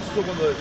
desculpa, noivo.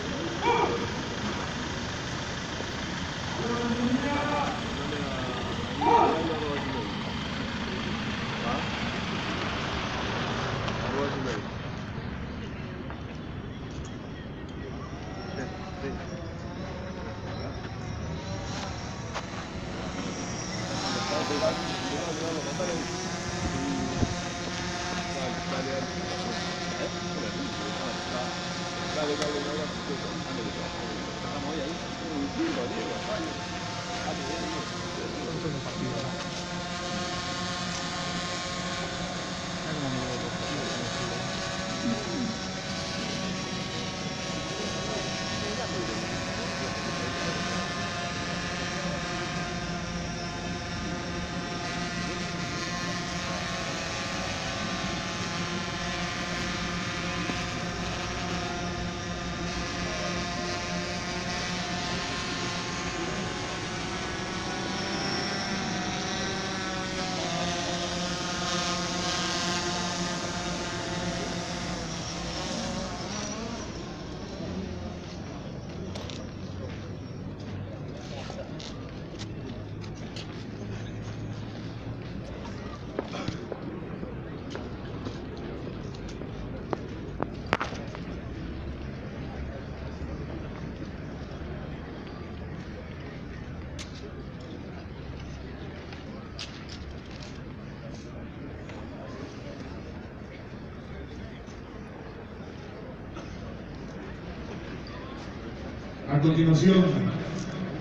A continuación,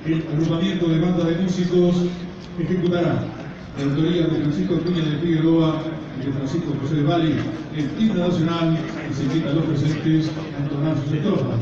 el agrupamiento de banda de músicos ejecutará la autoría de Francisco Cuña de Figueroa y de Francisco José de Valle el himno nacional y se invita a los presentes a entonar sus estrofas.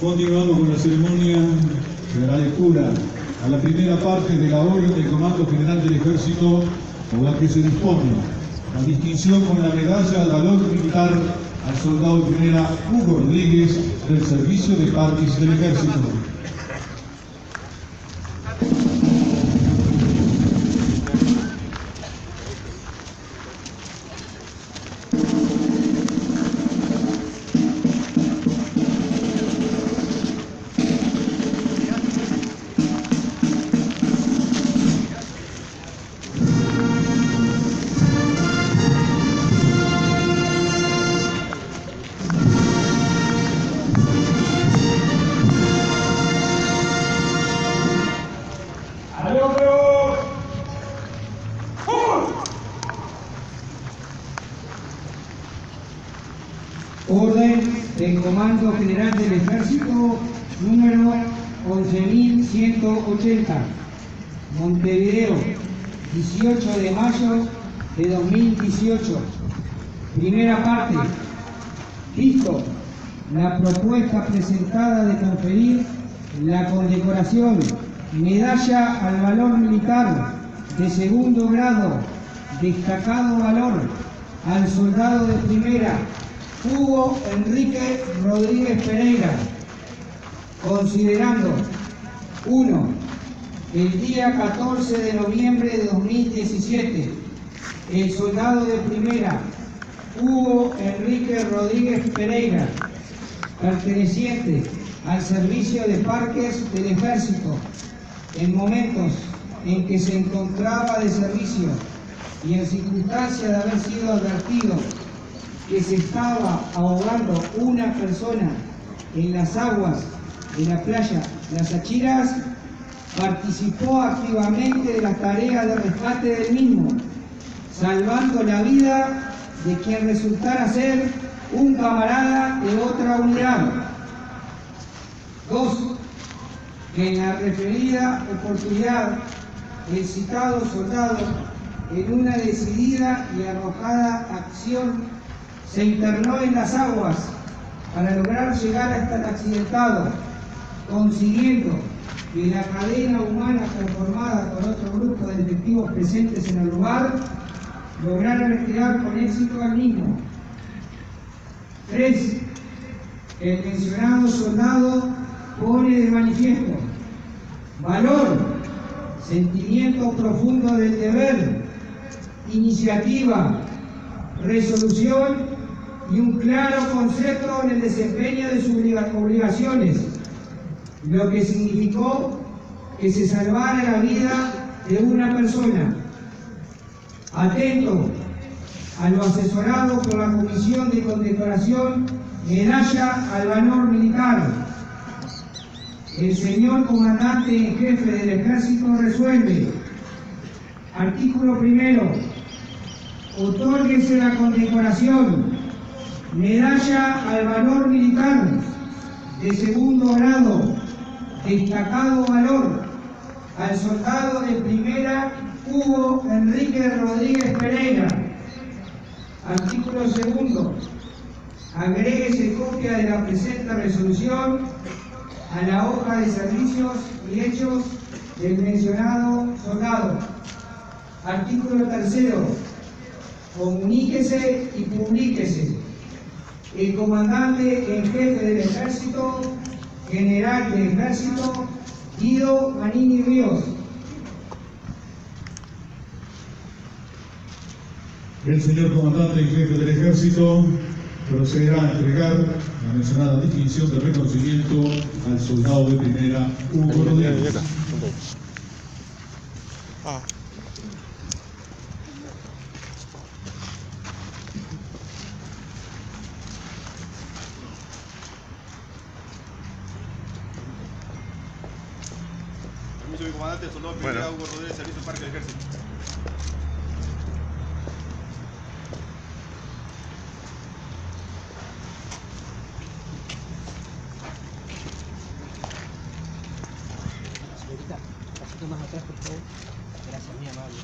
Continuamos con la ceremonia de la lectura a la primera parte de la orden del Comando General del Ejército por la que se dispone la distinción con la medalla al valor militar al soldado de primera Hugo Rodríguez del Servicio de Parques del Ejército. Comando General del Ejército número 11.180, Montevideo, 18 de mayo de 2018. Primera parte. Listo. La propuesta presentada de conferir la condecoración Medalla al Valor Militar de segundo grado, destacado valor al soldado de primera Hugo Enrique Rodríguez Pereira, considerando 1. El día 14 de noviembre de 2017, el soldado de primera Hugo Enrique Rodríguez Pereira, perteneciente al Servicio de Parques del Ejército, en momentos en que se encontraba de servicio y en circunstancia de haber sido advertido que se estaba ahogando una persona en las aguas de la playa Las Achiras, participó activamente de la tarea de rescate del mismo, salvando la vida de quien resultara ser un camarada de otra unidad. Dos, que en la referida oportunidad el citado soldado, en una decidida y arrojada acción, se internó en las aguas para lograr llegar hasta el accidentado, consiguiendo que la cadena humana conformada por otro grupo de efectivos presentes en el lugar lograra retirar con éxito al mismo. Tres, el mencionado soldado pone de manifiesto valor, sentimiento profundo del deber, iniciativa, resolución y un claro concepto en el desempeño de sus obligaciones, lo que significó que se salvara la vida de una persona. Atento a lo asesorado por la Comisión de Condecoración Medalla al Valor Militar. El señor comandante en jefe del ejército resuelve. Artículo primero. Otórguese la condecoración Medalla al Valor Militar de segundo grado, destacado valor al soldado de primera Hugo Enrique Rodríguez Pereira. Artículo segundo. Agréguese copia de la presente resolución a la hoja de servicios y hechos del mencionado soldado. Artículo tercero. Comuníquese y publíquese. El comandante en jefe del ejército, general del ejército, Guido Manini Ríos. El señor comandante en jefe del ejército procederá a entregar la mencionada distinción de reconocimiento al soldado de primera Hugo Rodríguez. Ah. soy comandante del soldado bueno. Hugo Rodríguez, Servicio Parque del Ejército. Señorita, pasito más atrás, por favor. Gracias, mi amable.